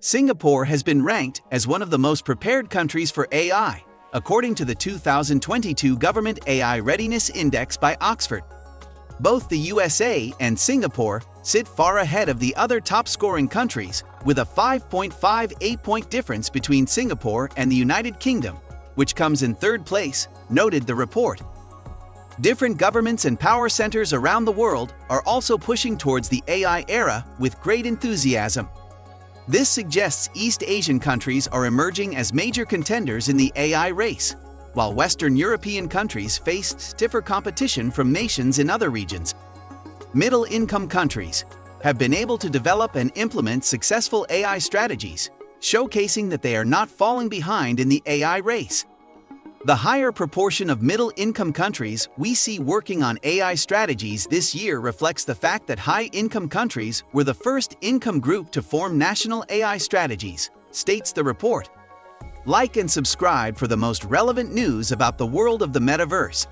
Singapore has been ranked as one of the most prepared countries for AI, according to the 2022 Government AI Readiness Index by Oxford. Both the USA and Singapore sit far ahead of the other top-scoring countries, with a 5.58 point difference between Singapore and the United Kingdom, which comes in third place, noted the report. Different governments and power centers around the world are also pushing towards the AI era with great enthusiasm. This suggests East Asian countries are emerging as major contenders in the AI race, while Western European countries face stiffer competition from nations in other regions. Middle-income countries have been able to develop and implement successful AI strategies, showcasing that they are not falling behind in the AI race. The higher proportion of middle-income countries we see working on AI strategies this year reflects the fact that high-income countries were the first income group to form national AI strategies, states the report. Like and subscribe for the most relevant news about the world of the metaverse.